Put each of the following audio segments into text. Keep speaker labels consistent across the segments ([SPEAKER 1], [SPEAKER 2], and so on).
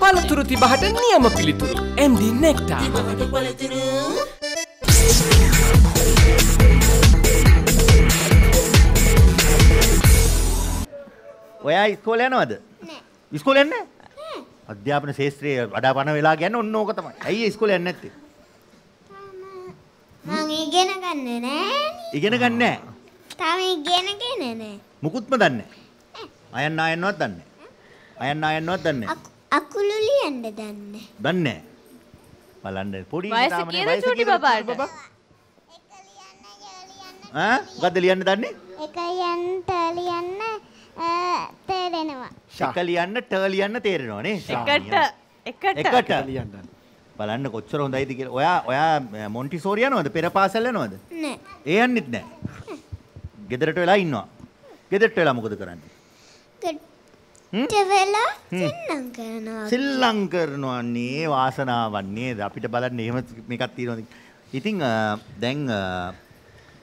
[SPEAKER 1] පළතුරු තිබහට නියම පිළිතුරු. MD නෙක්ටා
[SPEAKER 2] ඔයා ඉස්කෝල යනවද? ඉස්කෝල යන්නේ? අධ්‍යාපන ශේත්‍රයේ වඩා පණ වෙලා ගන්න ඔන්න ඕක තමයි. ඇයි ඉස්කෝල යන්නේ නැත්තේ?
[SPEAKER 3] මං ඉගෙන ගන්න නෑ
[SPEAKER 2] ඉගෙන ගන්න නැහැ
[SPEAKER 3] තාම ඉගෙනගෙන නෑ.
[SPEAKER 2] මුකුත්ම දන්නේ නැහැ අයන් ආයන්නවත් දන්නේ නැහැ අයන් ආයන්නවත් දන්නේ
[SPEAKER 3] අකුළු ලියන්න දන්න.
[SPEAKER 2] දන්නේ. බලන්න පොඩි
[SPEAKER 4] වයස
[SPEAKER 2] වයස
[SPEAKER 4] චූටි බබාට?
[SPEAKER 2] බබා? ඈ? මොකද්ද ලියන්න දන්නේ?
[SPEAKER 3] එක යන්ට ලියන්න තේරෙනවා.
[SPEAKER 2] එක ලියන්න ට ලියන්න තේරෙනවා නේ
[SPEAKER 4] එකට එකට.
[SPEAKER 2] එකට. බලන්න කොච්චර හොඳයිද කියලා. ඔයා ඔයා මොන්ටිසෝරි යනවද? පෙර පාසල් යනවද?
[SPEAKER 3] නෑ.
[SPEAKER 2] ඒ යන්නෙත් නැහැ ගෙදරට වෙලා ඉන්නවා. ගෙදරට වෙලා මොකද කරන්නේ
[SPEAKER 3] වෙලා සින්නම් කරනවා.
[SPEAKER 2] සිල්ලං කරනවා නේ වාසනාවක් නේද අපිට බලන්න එහෙම මේකක් තියෙනවද? ඉතින් දැන්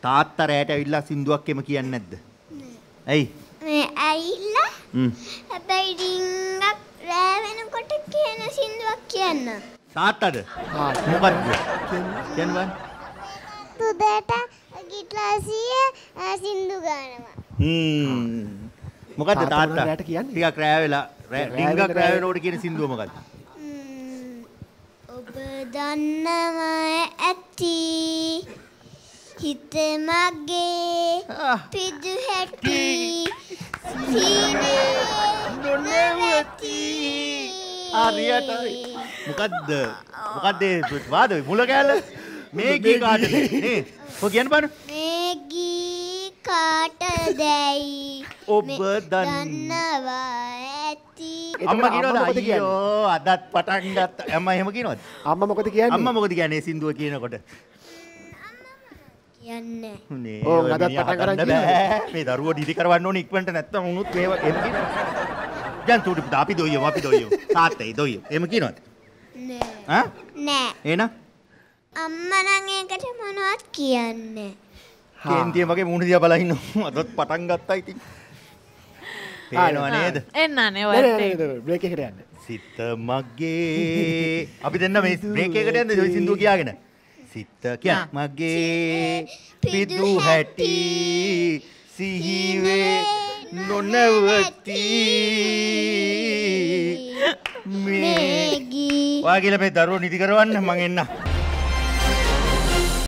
[SPEAKER 2] තාත්තා රැයට ඇවිල්ලා සින්දුවක් එම කියන්නේ නැද්ද? ඇයි?
[SPEAKER 3] මේ ඇයිල්ලා
[SPEAKER 2] හ්ම්.
[SPEAKER 3] හැබැයි රිංගක් රෑ වෙනකොට කියන සින්දුවක් කියන්න.
[SPEAKER 2] තාත්තද? මොකද්ද? කියන්න බලන්න
[SPEAKER 3] පුදට ගිට්ලාසිය සින්දු ගානවා.
[SPEAKER 2] හ්ම් මොකද්ද
[SPEAKER 5] තාත්තා
[SPEAKER 2] තාත්තා?
[SPEAKER 5] මොනවද රැට කියන්නේ?
[SPEAKER 2] ටිකක් රෑ වෙලා රෑ-
[SPEAKER 5] රෑ
[SPEAKER 2] වෙනකොට කියන සින්දුව මොකද්ද?
[SPEAKER 3] ඔබ දන්නවා ඇති හිත මගේ. පිදු හැටි සීනේ නොනැවති
[SPEAKER 2] හරියටයි. මොකද්ද? මොකද්ද වාද මුල කෑල්ල? මේ ගී කාටද? නේ. ඔය කියන්න බලන්න.
[SPEAKER 3] මේ ගී කාටදැයි?
[SPEAKER 2] ඔබ
[SPEAKER 3] මේ
[SPEAKER 2] දන්න-
[SPEAKER 3] දන්නවා ඇති.
[SPEAKER 2] අම්මා
[SPEAKER 5] කියන්නේ?
[SPEAKER 2] අයියෝ අදත් පටන් ගත්තා. අම්මා එහෙම කියනවද?
[SPEAKER 5] අම්මා මොකද කියන්නේ?
[SPEAKER 2] අම්මා මොකද කියන්නේ සින්දුව කියනකොට?
[SPEAKER 3] කියන්නේ.
[SPEAKER 2] නේ
[SPEAKER 5] ඕ, අදත් පටන්
[SPEAKER 2] හදන්න බෑ. මේ දරුවෝ ඩිලි කරවන්න ඕනේ ඉක්මනට නැත්තම් උනුත් මේව එහෙම කියනවා. දැන් තුඩු පුතා අපි දොයියෝ අපි දොයියෝ. තාත්තයි දොයියෝ. එහෙම කියනවද?
[SPEAKER 3] නෑ.
[SPEAKER 2] ඈ?
[SPEAKER 3] නෑ.
[SPEAKER 2] එහෙනම්?
[SPEAKER 3] අම්මා නම් ඒකට මොනවත් කියන්නේ
[SPEAKER 2] කේන්තිය වගේ මූණ දිහා බලලා ඉන්නවා අදත් පටන් ගත්තා ඉතින්. පේනව නේද?
[SPEAKER 4] එන්නනේ
[SPEAKER 5] නෑ,
[SPEAKER 4] ඔයත්
[SPEAKER 5] නෑ,
[SPEAKER 4] එක්ක.
[SPEAKER 5] නෑ, බ්‍රේක් එකට යන්න.
[SPEAKER 2] සිත මගේ අපි දෙන්න මේ බ්‍රේක් එකකට යන්න ඔය සින්දුව කියාගෙන. සිත කිය. මගේ පිදු හැටි සිහිවේ නොනවති.
[SPEAKER 3] මේගී.
[SPEAKER 2] කියලා මේ දරුවෝ නිදි කරවන්න මං එන්න